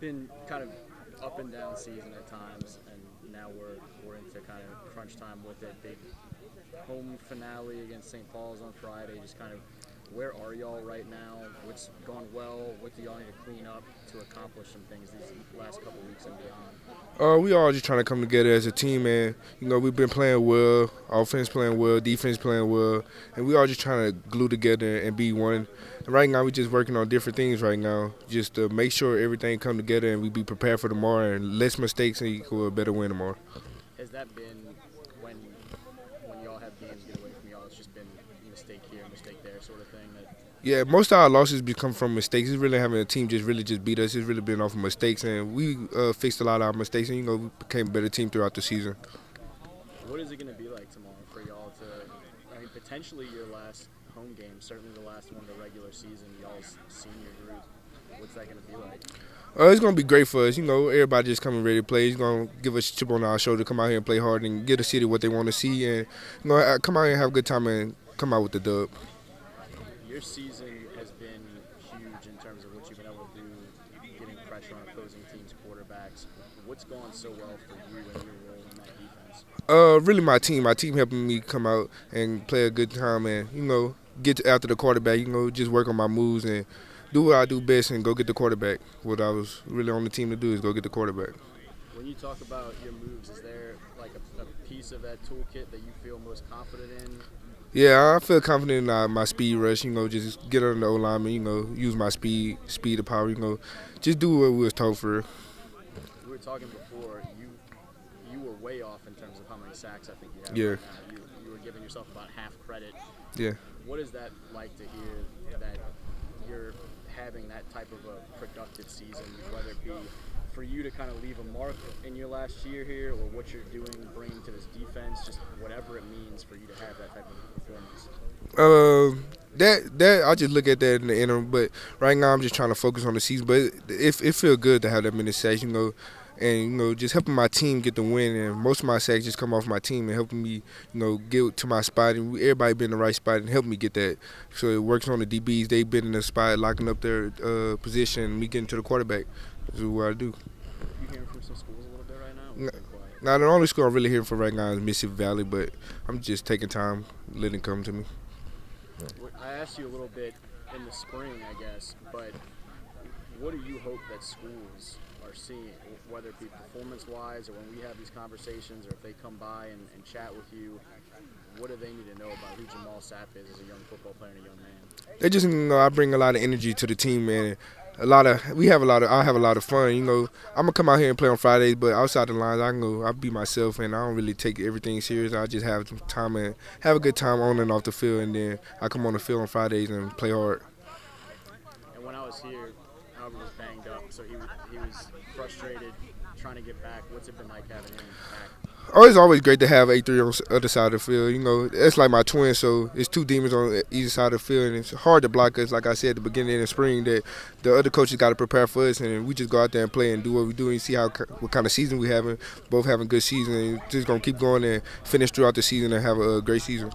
been kind of up and down season at times, and now we're we're into kind of crunch time with it. Big home finale against St. Paul's on Friday. Just kind of where are y'all right now? What's gone well? What do y'all need to clean up to accomplish some things these last couple weeks and beyond? Uh, we all just trying to come together as a team, and you know we've been playing well, offense playing well, defense playing well, and we all just trying to glue together and be one. And right now we're just working on different things right now, just to make sure everything come together and we be prepared for tomorrow and less mistakes and equal a better win tomorrow. Has that been when when y'all have games get away from y'all? It's just been mistake here, mistake there, sort of thing. That Yeah, most of our losses become from mistakes. It's really having a team just really just beat us. It's really been off of mistakes, and we uh, fixed a lot of our mistakes, and you know we became a better team throughout the season. what is it going to be like tomorrow for y'all to? I mean, potentially your last home game, certainly the last one of the regular season. Y'all's senior group. What's that going to be like? Uh, it's gonna be great for us. You know, everybody just coming ready to play. It's gonna give us a chip on our shoulder, come out here and play hard, and get the city what they want to see, and you know, uh, come out here and have a good time and come out with the dub. Your season has been huge in terms of what you've been able to do, getting pressure on opposing teams' quarterbacks. What's gone so well for you and your role in that defense? Uh, really, my team, my team helping me come out and play a good time, and you know, get after the quarterback. You know, just work on my moves and do what I do best and go get the quarterback. What I was really on the team to do is go get the quarterback. When you talk about your moves, is there like a, a piece of that toolkit that you feel most confident in? Yeah, I feel confident in uh, my speed rush. You know, just get on the O lineman. You know, use my speed, speed to power. You know, just do what we was told for. We were talking before. You you were way off in terms of how many sacks I think you had. Yeah. right. You, you were giving yourself about half credit. Yeah. What is that like to hear that you're having that type of a productive season, whether it be for you to kind of leave a mark in your last year here, or what you're doing, bringing to this defense, just whatever it means for you to have that type of performance? Uh, that that I just look at that in the interim, but right now I'm just trying to focus on the season. But it it, it feel good to have that many sacks, you know, and you know just helping my team get the win. And most of my sacks just come off my team and helping me, you know, get to my spot. And everybody been in the right spot and help me get that. So it works on the DBs. They've been in the spot, locking up their uh, position. Me getting to the quarterback. This is what I do. You hearing from some schools a little bit right now? or No. is it quiet? Now the only school I'm really here for right now is Mississippi Valley, but I'm just taking time, letting it come to me. I asked you a little bit in the spring, I guess, but what do you hope that schools are seeing, whether it be performance-wise or when we have these conversations, or if they come by and, and chat with you? What do they need to know about who Jamaal Sapp is as a young football player and a young man? They just you know I bring a lot of energy to the team and a lot of we have a lot of I have a lot of fun. You know I'm gonna come out here and play on Fridays, but outside the lines I can go I be myself and I don't really take everything serious. I just have some time and have a good time on and off the field, and then I come on the field on Fridays and play hard. And when I was here, Was banged up, so he he was frustrated, trying to get back. What's it been like having him back? Oh, it's always great to have A3 on the other side of the field. You know, that's like my twin, so it's two demons on either side of the field, and it's hard to block us. Like I said at the beginning of the spring, that the other coaches got to prepare for us, and we just go out there and play and do what we do and see how what kind of season we having. Both having good season, and just gonna keep going and finish throughout the season and have a great season.